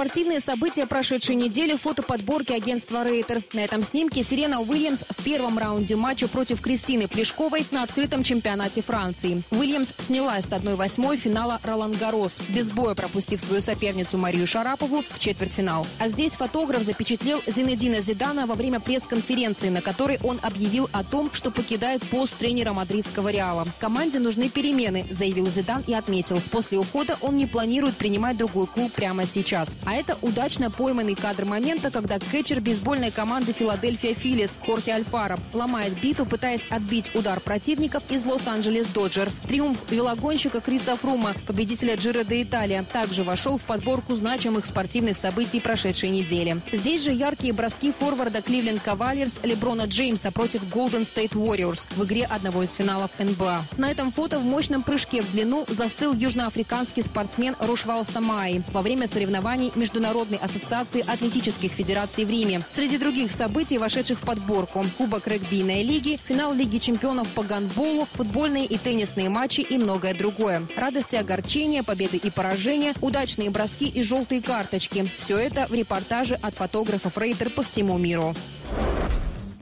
Спортивные события прошедшей недели в фотоподборке агентства «Рейтер». На этом снимке Сирена Уильямс в первом раунде матча против Кристины Плешковой на открытом чемпионате Франции. Уильямс снялась с 1-8 финала Ролан Гарос, без боя пропустив свою соперницу Марию Шарапову в четвертьфинал. А здесь фотограф запечатлел Зинедина Зидана во время пресс-конференции, на которой он объявил о том, что покидает пост тренера мадридского Реала. Команде нужны перемены, заявил Зидан и отметил. После ухода он не планирует принимать другой клуб прямо сейчас. А это удачно пойманный кадр момента, когда кетчер бейсбольной команды Филадельфия Филис Хорхе Альфара ломает биту, пытаясь отбить удар противников из Лос-Анджелес Доджерс. Триумф велогонщика Криса Фрума, победителя Джиро де Италия, также вошел в подборку значимых спортивных событий прошедшей недели. Здесь же яркие броски форварда Кливленд Кавальерс Леброна Джеймса против Golden State Warriors в игре одного из финалов НБА. На этом фото в мощном прыжке в длину застыл южноафриканский спортсмен Рушвал Самаи во время соревнований Международной ассоциации атлетических федераций в Риме. Среди других событий, вошедших в подборку, Кубок регбийной лиги, финал Лиги чемпионов по гандболу, футбольные и теннисные матчи и многое другое. Радости, огорчения, победы и поражения, удачные броски и желтые карточки. Все это в репортаже от фотографов Рейтер по всему миру.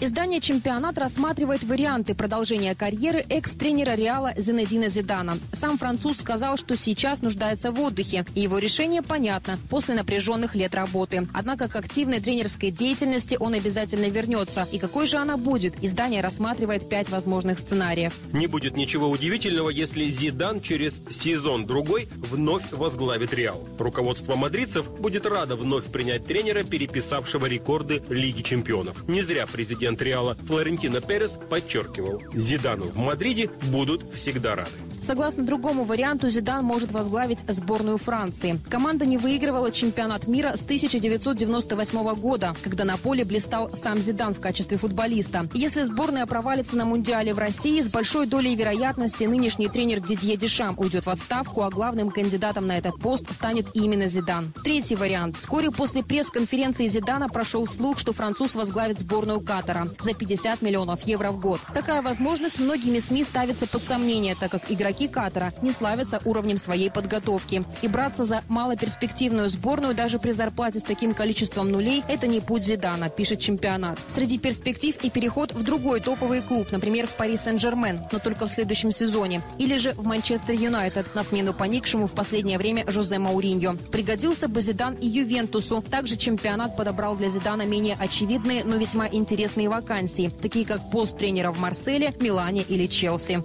Издание «Чемпионат» рассматривает варианты продолжения карьеры экс-тренера Реала Зенедина Зидана. Сам француз сказал, что сейчас нуждается в отдыхе, и его решение понятно – после напряженных лет работы. Однако к активной тренерской деятельности он обязательно вернется. И какой же она будет? Издание рассматривает пять возможных сценариев. Не будет ничего удивительного, если Зидан через сезон-другой вновь возглавит Реал. Руководство мадридцев будет радо вновь принять тренера, переписавшего рекорды Лиги чемпионов. Не зря президент президент Реала Флорентино Перес подчеркивал, Зидану в Мадриде будут всегда рады. Согласно другому варианту, Зидан может возглавить сборную Франции. Команда не выигрывала чемпионат мира с 1998 года, когда на поле блистал сам Зидан в качестве футболиста. Если сборная провалится на Мундиале в России, с большой долей вероятности нынешний тренер Дидье Дешам уйдет в отставку, а главным кандидатом на этот пост станет именно Зидан. Третий вариант. Вскоре после пресс-конференции Зидана прошел слух, что француз возглавит сборную Катара за 50 миллионов евро в год. Такая возможность многими СМИ ставится под сомнение, так как игроки игроки Катара не славятся уровнем своей подготовки. И браться за малоперспективную сборную даже при зарплате с таким количеством нулей – это не путь Зидана, пишет чемпионат. Среди перспектив и переход в другой топовый клуб, например, в Пари Сен-Жермен, но только в следующем сезоне. Или же в Манчестер Юнайтед, на смену поникшему в последнее время Жозе Мауриньо. Пригодился бы Зидан и Ювентусу. Также чемпионат подобрал для Зидана менее очевидные, но весьма интересные вакансии, такие как пост тренера в Марселе, Милане или Челси.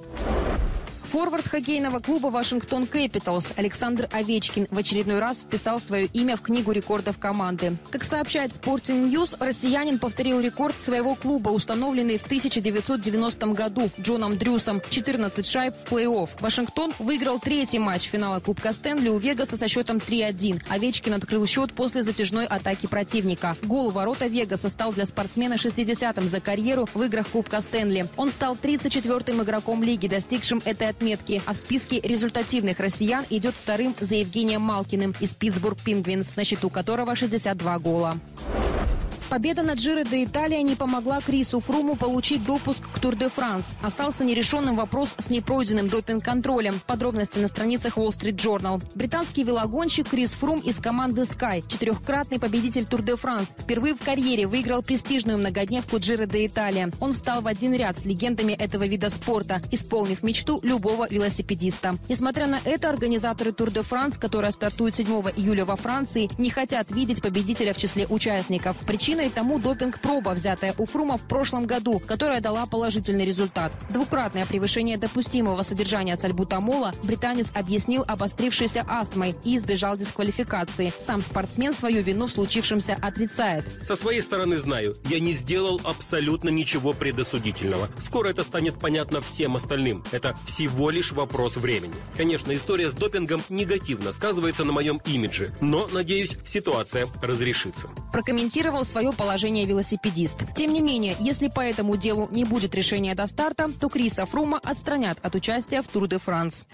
Форвард хоккейного клуба «Вашингтон Кэпиталс» Александр Овечкин в очередной раз вписал свое имя в книгу рекордов команды. Как сообщает Sporting News, россиянин повторил рекорд своего клуба, установленный в 1990 году Джоном Дрюсом – 14 шайб в плей-офф. Вашингтон выиграл третий матч финала Кубка Стэнли у Вегаса со счетом 3-1. Овечкин открыл счет после затяжной атаки противника. Гол в ворота Вегаса стал для спортсмена 60-м за карьеру в играх Кубка Стэнли. Он стал 34-м игроком лиги, достигшим этой отметки отметки, а в списке результативных россиян идет вторым за Евгением Малкиным из Питтсбург Пингвинс, на счету которого 62 гола. Победа над Джиро де Италия не помогла Крису Фруму получить допуск к Тур де Франс. Остался нерешенным вопрос с непройденным допинг-контролем. Подробности на страницах Wall Street Journal. Британский велогонщик Крис Фрум из команды Sky, четырехкратный победитель Тур де Франс, впервые в карьере выиграл престижную многодневку Джиро де Италия. Он встал в один ряд с легендами этого вида спорта, исполнив мечту любого велосипедиста. Несмотря на это, организаторы Тур де Франс, которая стартует 7 июля во Франции, не хотят видеть победителя в числе участников. Причиной Причиной тому допинг-проба, взятая у Фрума в прошлом году, которая дала положительный результат. Двукратное превышение допустимого содержания сальбутамола британец объяснил обострившейся астмой и избежал дисквалификации. Сам спортсмен свою вину в случившемся отрицает. Со своей стороны знаю, я не сделал абсолютно ничего предосудительного. Скоро это станет понятно всем остальным. Это всего лишь вопрос времени. Конечно, история с допингом негативно сказывается на моем имидже, но, надеюсь, ситуация разрешится. Прокомментировал свое положение велосипедист. Тем не менее, если по этому делу не будет решения до старта, то Криса Фрума отстранят от участия в Тур де Франс.